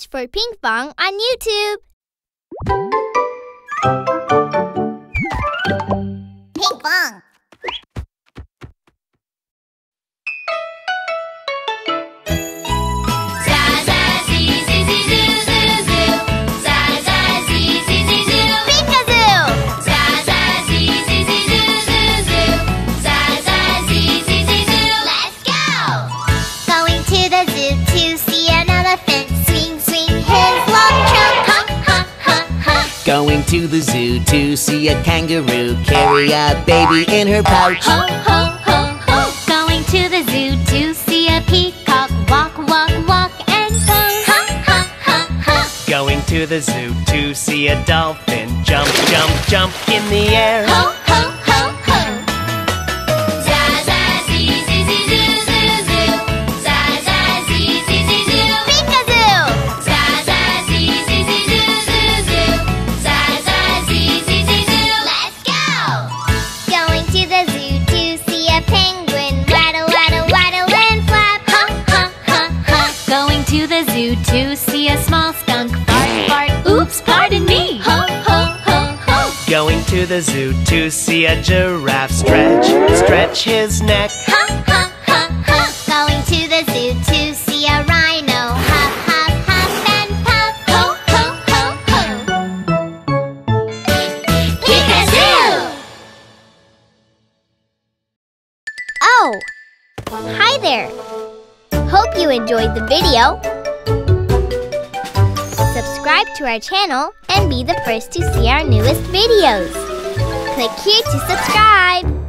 Search for Pinkfong on YouTube. Pinkfong. Let's Going to the zoo to see a kangaroo carry a baby in her pouch. Ho ho ho ho. Going to the zoo to see a peacock walk, walk, walk and pose. Ha ha ha ha. Going to the zoo to see a dolphin jump, jump, jump in the air. Ho to to see a small skunk fart fart. Oops, pardon me. Ho ho ho ho. Going to the zoo to see a giraffe stretch, stretch his neck. Ha ha ha ha. Going to the zoo to see a rhino huff huff huff and puff. Ho ho ho ho. Peek-a-zoo! Oh! Hi there! Hope you enjoyed the video. Subscribe to our channel and be the first to see our newest videos. Click here to subscribe.